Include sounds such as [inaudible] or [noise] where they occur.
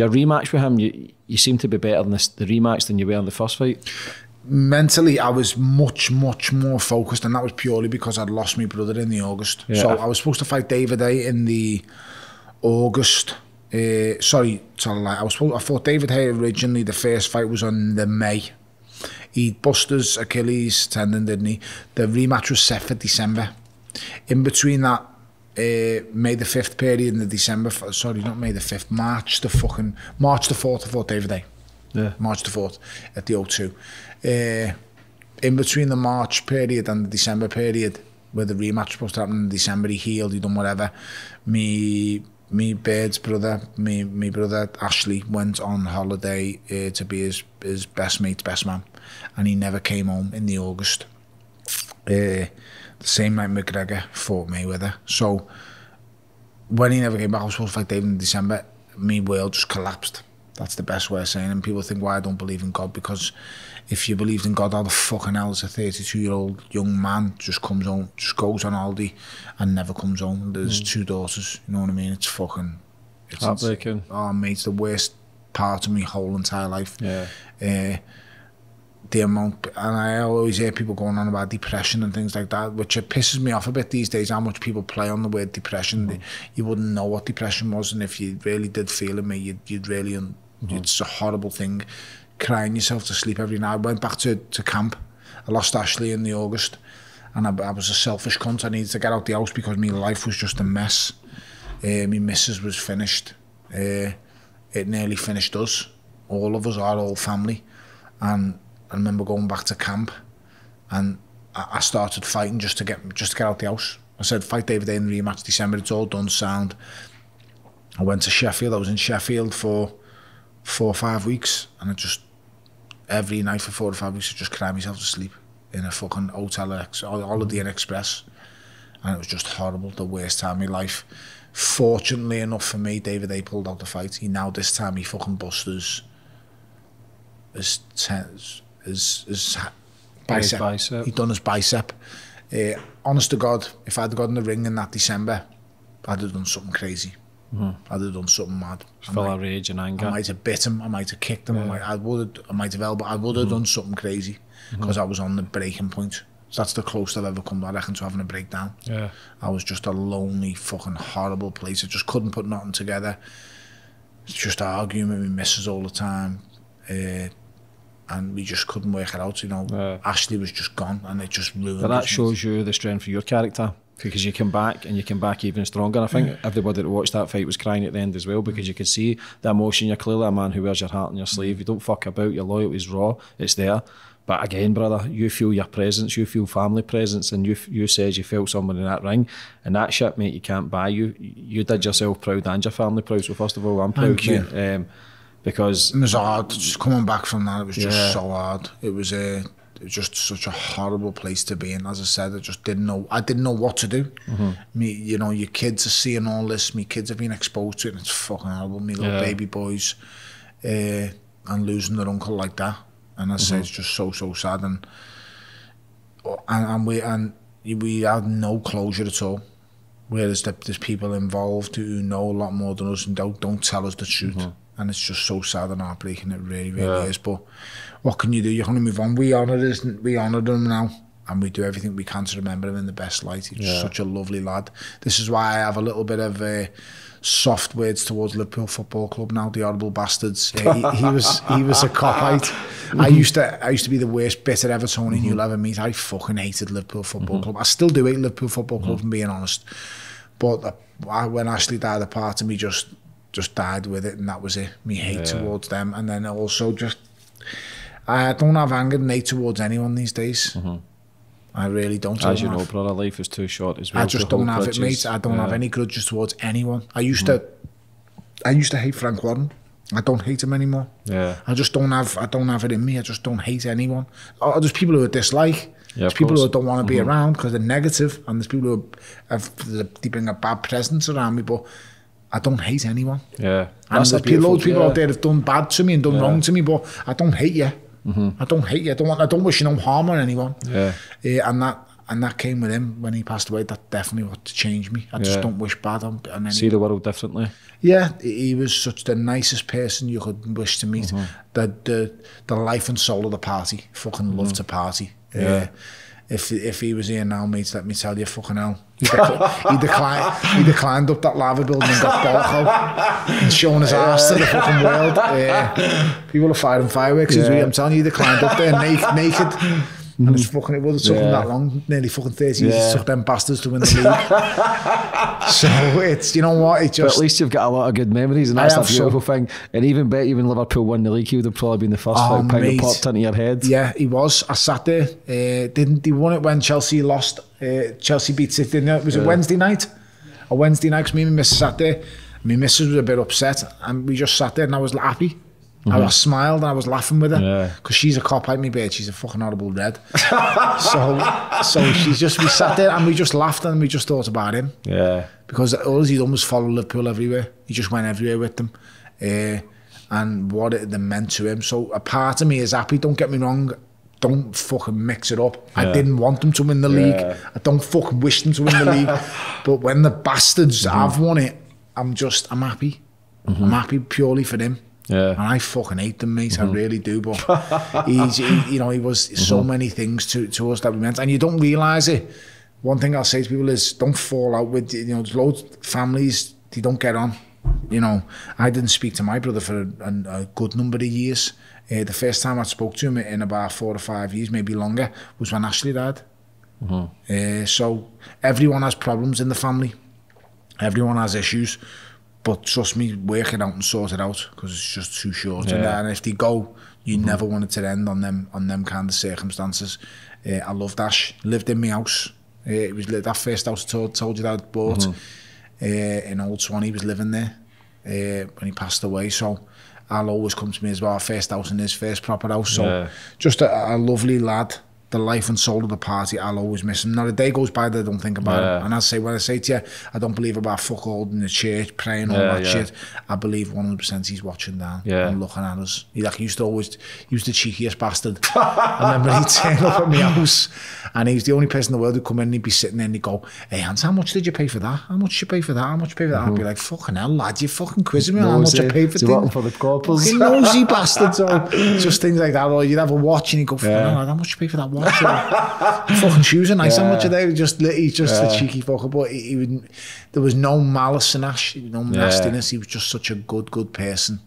your rematch with him, you you seem to be better in this, the rematch than you were in the first fight. Mentally, I was much, much more focused, and that was purely because I'd lost my brother in the August. Yeah. So I was supposed to fight David A in the August. Uh, sorry, I was supposed, I thought David Hay originally. The first fight was on the May. He busters Achilles tendon, didn't he? The rematch was set for December. In between that, uh, May the 5th period in the December, sorry, not May the 5th, March the fucking, March the 4th, I thought David Day. Yeah. March the 4th at the O2. Uh, in between the March period and the December period, where the rematch supposed to happen in December, he healed, he done whatever. Me, me Bird's brother, me, me brother Ashley went on holiday uh, to be his, his best mate's best man. And he never came home in the August. Uh, the same night McGregor fought Mayweather. So when he never came back, I was supposed to fight David in December. Me world just collapsed. That's the best way of saying it. And people think why I don't believe in God because if you believed in God, how the fucking hell is a 32 year old young man just comes home, just goes on holiday and never comes home? There's two daughters, you know what I mean? It's fucking. It's Heartbreaking. Oh, mate, it's the worst part of my whole entire life. Yeah. Uh, the amount, and I always hear people going on about depression and things like that, which it pisses me off a bit these days. How much people play on the word depression. You wouldn't know what depression was, and if you really did feel it, mate, you'd, you'd really. It's a horrible thing. Crying yourself to sleep every night. I went back to, to camp. I lost Ashley in the August, and I, I was a selfish cunt. I needed to get out the house because my life was just a mess. Uh, my missus was finished. Uh, it nearly finished us, all of us, our whole family. And I remember going back to camp, and I, started fighting just to get just to get out the house. I said, "Fight David Haye in the rematch December. It's all done. Sound." I went to Sheffield. I was in Sheffield for four or five weeks, and I just every night for four or five weeks, I just cried myself to sleep in a fucking hotel ex- Holiday Inn Express, and it was just horrible. The worst time of my life. Fortunately enough for me, David Haye pulled out the fight. He now this time he fucking busters his his his His bicep. bicep. He done his bicep. Uh, honest to God, if I'd got in the ring in that December, I'd have done something crazy. I'd have done something mad. I Full might, of rage and anger. I might have bit him. I might have kicked him. I might, I would have, I might have elbowed. I would have done something crazy because I was on the breaking point. So that's the closest I've ever come, I reckon, to having a breakdown. Yeah. I was just a lonely, fucking horrible place. I just couldn't put nothing together. It's just arguing with my missus all the time. Uh, and we just couldn't work it out, you know. Yeah. Ashley was just gone and it just ruined But that shows you the strength of your character because you come back and you come back even stronger. I think everybody that watched that fight was crying at the end as well because you could see the emotion. You're clearly a man who wears your heart on your sleeve. You don't fuck about. Your loyalty's raw. It's there. But again, brother, you feel your presence. You feel family presence, and you you says you felt someone in that ring, and that shit, mate, you can't buy. You you did yourself proud and your family proud. So first of all, I'm proud, Thank you. mate, um, because It was hard. Just coming back from that, it was just Yeah. so hard. It was a, it was just such a horrible place to be in. As I said, I just didn't know. I didn't know what to do. Mm-hmm. Me, you know, your kids are seeing all this. Me kids have been exposed to it. and It's fucking horrible. Me little Yeah. baby boys, uh, and losing their uncle like that. And I say Mm-hmm. it's just so so sad. And and, and we and we had no closure at all. Whereas the, there's people involved who know a lot more than us and don't don't tell us the truth. And it's just so sad and heartbreaking. It really, really Yeah. is. But what can you do? You can only move on. We honour this. We honour them now. And we do everything we can to remember him in the best light. He's Yeah. such a lovely lad. This is why I have a little bit of uh, soft words towards Liverpool Football Club now. The horrible bastards. He, he was he was a Kopite. I used to I used to be the worst bitter Evertonian you'll mm-hmm. ever meet. I fucking hated Liverpool Football mm-hmm. Club. I still do hate Liverpool Football mm-hmm. Club. If I'm being honest. But I- when Ashley died, a part of me just just died with it, and that was it. Me hate Yeah. towards them, and then also just I don't have anger and hate towards anyone these days. Mm-hmm. I really don't. As you know, have- brother, life is too short as well. I just don't have it, mate. I don't Yeah. have any grudges towards anyone. I used mm-hmm. to, I used to hate Frank Warren. I don't hate him anymore. Yeah. I just don't have, I don't have it in me. I just don't hate anyone. Oh, oh there's people who I dislike. Yeah, there's people who course. don't want to be mm-hmm. around because they're negative, and there's people who have, they bring a bad presence around me. But I don't hate anyone. Yeah. And there's loads of people yeah. out there have done bad to me and done yeah. wrong to me, but I don't hate you. Mm-hmm. I don't hate you. I don't want. I don't wish you no harm on anyone. Yeah. Uh, and that and that came with him when he passed away. That definitely what changed me. I yeah. just don't wish bad on, on anyone. See the world differently. Yeah, he was such the nicest person you could wish to meet. Mm-hmm. The the the life and soul of the party. Fucking mm-hmm. loved to party. Yeah. Uh, if if he was here now, mates, let me tell you, fucking hell. He, decl- he declined. He declined up that lava building and got Borco and shown his ass to the fucking world. Uh, people are firing fireworks. as we- Yeah. I'm telling you, he declined up there naked, naked. Mm. And it's fucking, it would have took yeah. them that long, nearly fucking 30 years, yeah. it took them bastards to win the league. [laughs] so it's, you know what, it just... But at least you've got a lot of good memories, and that's the beautiful some... thing. And even bet you even Liverpool won the league, he would have probably been the first oh, like, thing that popped into your head. Yeah, he was. I sat there. Uh, didn't, he won it when Chelsea lost. Uh, Chelsea beat City, didn't it? Was yeah. it Wednesday night? A Wednesday night, because me and my missus sat there. My missus was a bit upset, and we just sat there, and I was happy. I, I smiled and I was laughing with her Yeah. because she's a cop like me, bitch. She's a fucking horrible red. so, so she's just we sat there and we just laughed and we just thought about him Yeah. because all he done was follow Liverpool everywhere. He just went everywhere with them. Uh, and what it then meant to him. So a part of me is happy, don't get me wrong. Don't fucking mix it up. I didn't want them to win the league. Yeah. I don't fucking wish them to win the [laughs] league. But when the bastards Mm-hmm. have won it, I'm just, I'm happy. I'm happy purely for them. Yeah. And I fucking hate them, mate. I really do. But [laughs] he's, he, you know, he was so many things to, to us that we meant, and you don't realise it. One thing I'll say to people is, don't fall out with you know. There's loads of families they don't get on. You know, I didn't speak to my brother for a, a, good number of years. Uh, the first time I spoke to him in about four or five years, maybe longer, was when Ashley died. Uh, so everyone has problems in the family. Everyone has issues. But trust me, work it out and sort it out because it's just too short. Yeah. And, uh, and if they go, you mm -hmm. never want it to end on them on them kind of circumstances. Uh, I love Dash. Lived in my house. Uh, it was that first house I told, told you that I'd bought mm -hmm. uh, in Old Swan. He was living there uh, when he passed away. So Al always come to me as well. First house in his first proper house. So yeah. just a, a lovely lad. The life and soul of the party, I'll always miss him. Not a day goes by that I don't think about Yeah. him. And I say, when I say to you, I don't believe about fuck all in the church, praying, all Yeah, that yeah. shit. I believe 100% he's watching down Yeah. and looking at us. He like he used to always, he was the cheekiest bastard. [laughs] I remember he'd turn up at my house and he was the only person in the world who'd come in and he'd be sitting there and he'd go, hey Hans, how much did you pay for that? How much did you pay for that? How much did you pay for that? I'd be mm-hmm. like, fucking hell, lad, you fucking quizzing me how much I paid for Is he things. working for the? Fucking nosy bastards. [laughs] Or just things like that. Or you'd have a watch and he'd go, Yeah. lad, how much did you pay for that watch? Or, fucking [laughs] shoes are nice. How much are they? Just, he's just a cheeky fucker. But he, he would, there was no malice in Ash, no nastiness. He was just such a good, good person.